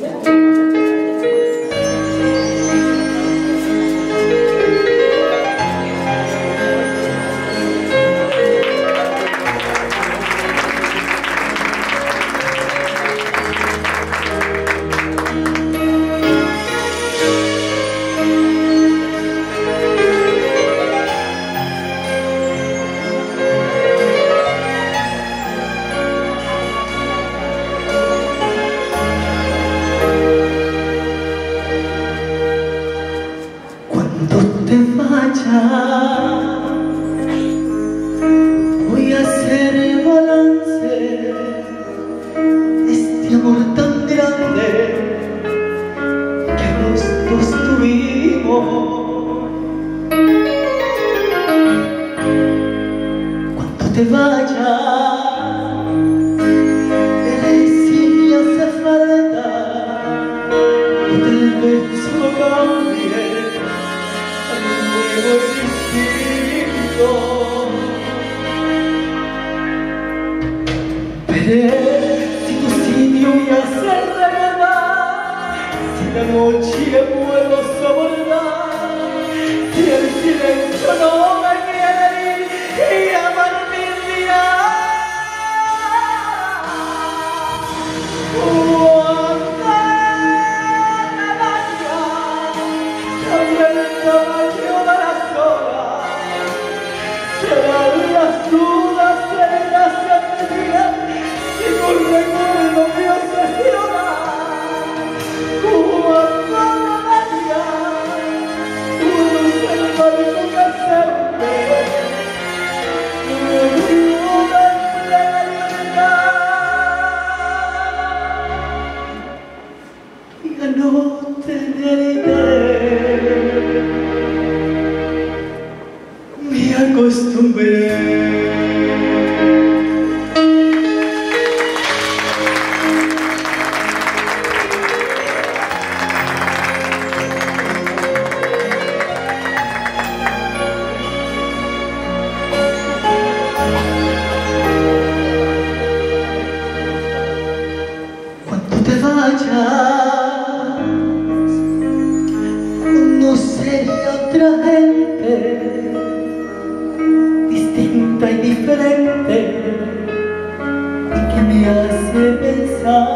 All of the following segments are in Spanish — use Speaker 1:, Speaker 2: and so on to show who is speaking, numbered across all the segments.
Speaker 1: Cuando te vayas, veré si me hace falta y tal vez solo cambie un nuevo distinto. Veré si tu sitio me hace recordar, si la noche puedo soportar, a no tener idea. Me acostumbré. Que me hace pensar.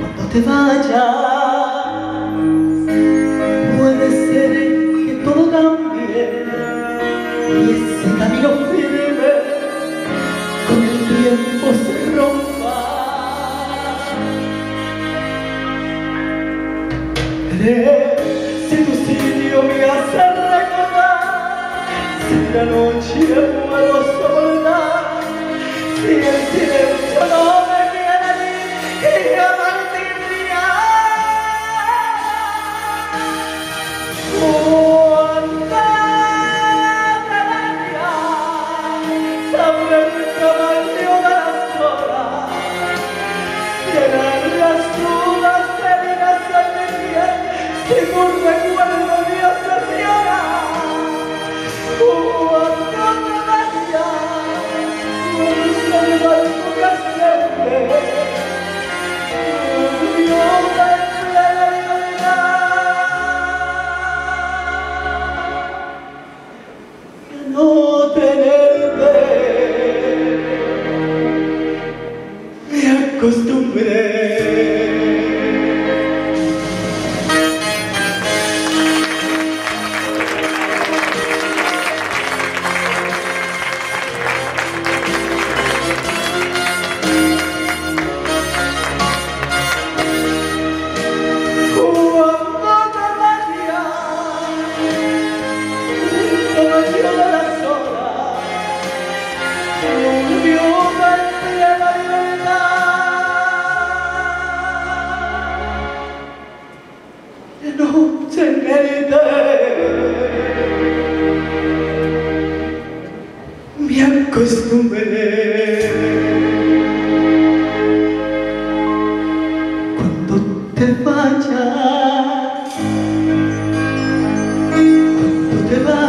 Speaker 1: Cuando te vayas, puede ser que todo cambie y ese camino firme con el tiempo se rompa. La noche puedo soportar, si el silencio no me quiere y amar mi día. Cuando me vayas, sabré el tamaño de las horas, serán las dudas heridas en mi piel, si tu recuerdo tenerte me acostumbré. Cuando te vayas, cuando te vayas,